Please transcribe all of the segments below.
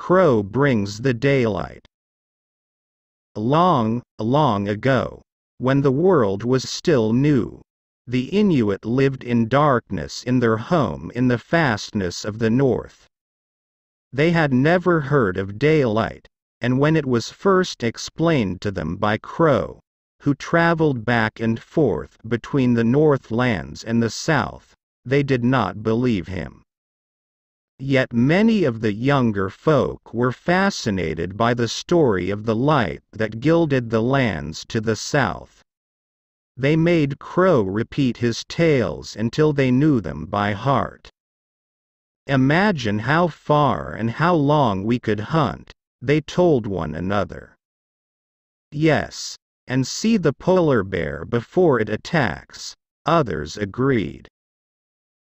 Crow brings the daylight. Long, long ago, when the world was still new, the Inuit lived in darkness in their home in the fastness of the north. They had never heard of daylight, and when it was first explained to them by Crow, who traveled back and forth between the North lands and the South, they did not believe him. Yet many of the younger folk were fascinated by the story of the light that gilded the lands to the south. They made Crow repeat his tales until they knew them by heart. Imagine how far and how long we could hunt, they told one another. Yes, and see the polar bear before it attacks, others agreed.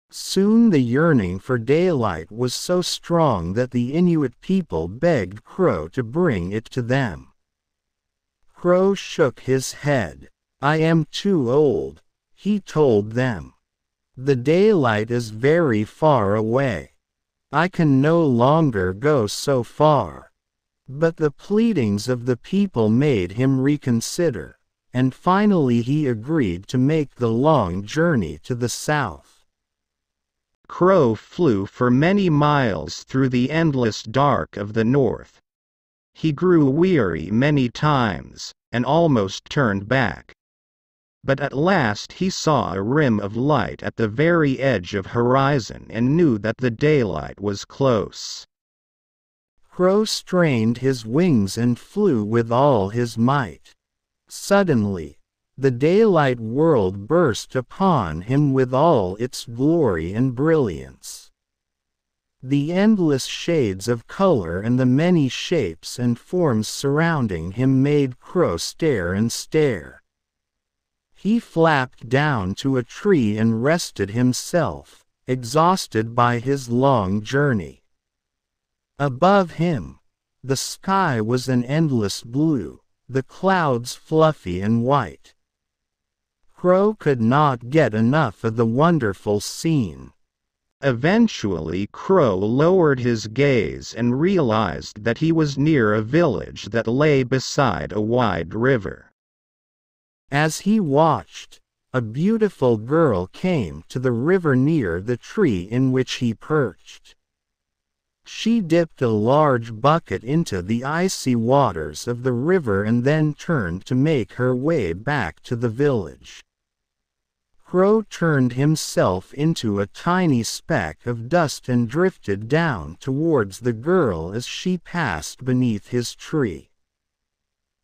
Soon the yearning for daylight was so strong that the Inuit people begged Crow to bring it to them. Crow shook his head. I am too old, he told them. The daylight is very far away. I can no longer go so far. But the pleadings of the people made him reconsider, and finally he agreed to make the long journey to the south. Crow flew for many miles through the endless dark of the north. He grew weary many times, and almost turned back. But at last he saw a rim of light at the very edge of horizon and knew that the daylight was close. Crow strained his wings and flew with all his might. Suddenly, the daylight world burst upon him with all its glory and brilliance. The endless shades of color and the many shapes and forms surrounding him made Crow stare and stare. He flapped down to a tree and rested himself, exhausted by his long journey. Above him, the sky was an endless blue, the clouds fluffy and white. Crow could not get enough of the wonderful scene. Eventually Crow lowered his gaze and realized that he was near a village that lay beside a wide river. As he watched, a beautiful girl came to the river near the tree in which he perched. She dipped a large bucket into the icy waters of the river and then turned to make her way back to the village. Crow turned himself into a tiny speck of dust and drifted down towards the girl as she passed beneath his tree.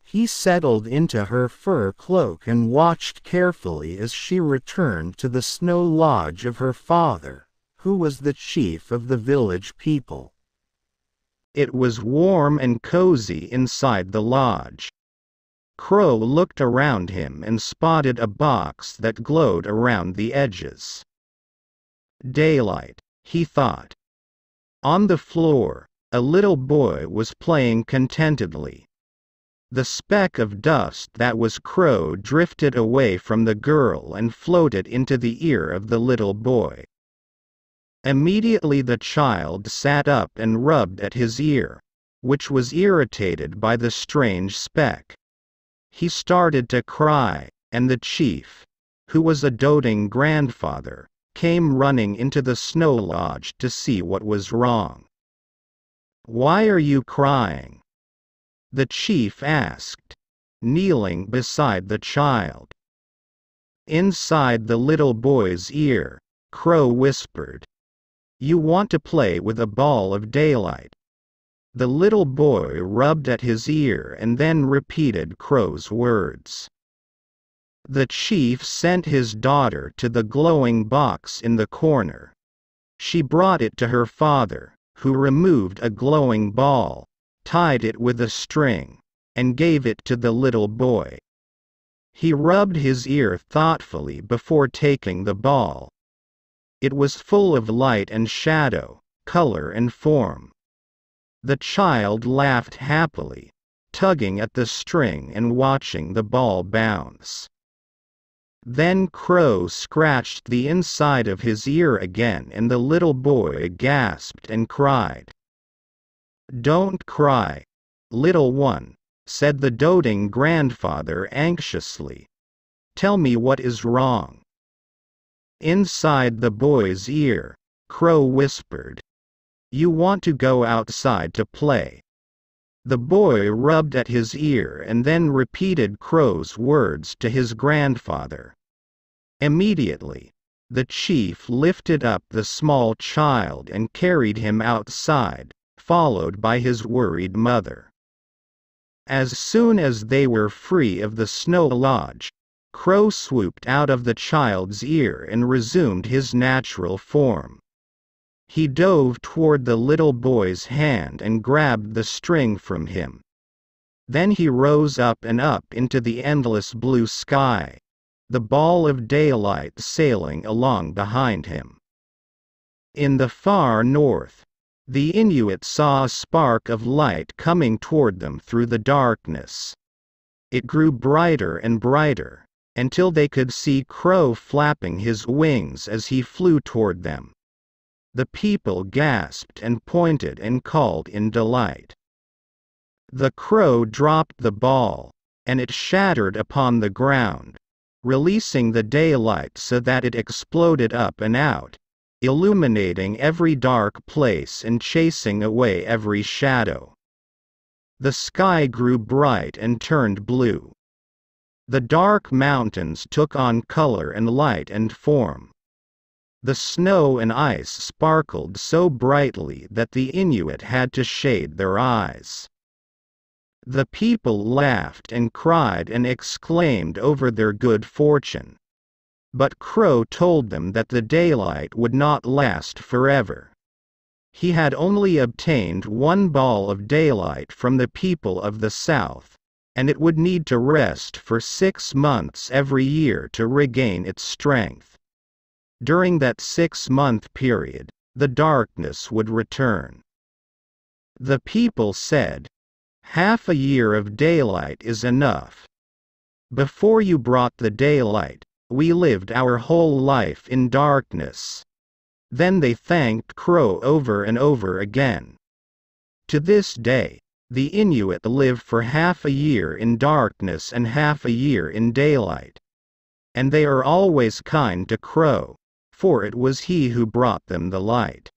He settled into her fur cloak and watched carefully as she returned to the snow lodge of her father, who was the chief of the village people. It was warm and cozy inside the lodge. Crow looked around him and spotted a box that glowed around the edges. Daylight, he thought. On the floor, a little boy was playing contentedly. The speck of dust that was Crow drifted away from the girl and floated into the ear of the little boy. Immediately the child sat up and rubbed at his ear, which was irritated by the strange speck. He started to cry, and the chief, who was a doting grandfather, came running into the snow lodge to see what was wrong. Why are you crying? The chief asked, kneeling beside the child. Inside the little boy's ear, Crow whispered, You want to play with a ball of daylight. The little boy rubbed at his ear and then repeated Crow's words. The chief sent his daughter to the glowing box in the corner. She brought it to her father, who removed a glowing ball, tied it with a string, and gave it to the little boy. He rubbed his ear thoughtfully before taking the ball. It was full of light and shadow, color and form. The child laughed happily, tugging at the string and watching the ball bounce. Then Crow scratched the inside of his ear again and the little boy gasped and cried. Don't cry, little one, said the doting grandfather anxiously. Tell me what is wrong. Inside the boy's ear, Crow whispered. You want to go outside to play. The boy rubbed at his ear and then repeated Crow's words to his grandfather. Immediately, the chief lifted up the small child and carried him outside, followed by his worried mother. As soon as they were free of the snow lodge, Crow swooped out of the child's ear and resumed his natural form. He dove toward the little boy's hand and grabbed the string from him. Then he rose up and up into the endless blue sky, the ball of daylight sailing along behind him. In the far north, the Inuit saw a spark of light coming toward them through the darkness. It grew brighter and brighter, until they could see Crow flapping his wings as he flew toward them. The people gasped and pointed and called in delight. The crow dropped the ball, and it shattered upon the ground, releasing the daylight so that it exploded up and out, illuminating every dark place and chasing away every shadow. The sky grew bright and turned blue. The dark mountains took on color and light and form. The snow and ice sparkled so brightly that the Inuit had to shade their eyes. The people laughed and cried and exclaimed over their good fortune. But Crow told them that the daylight would not last forever. He had only obtained one ball of daylight from the people of the south, and it would need to rest for six months every year to regain its strength. During that six-month period, the darkness would return. The people said, Half a year of daylight is enough. Before you brought the daylight, we lived our whole life in darkness. Then they thanked Crow over and over again. To this day, the Inuit live for half a year in darkness and half a year in daylight. And they are always kind to Crow, for it was he who brought them the light.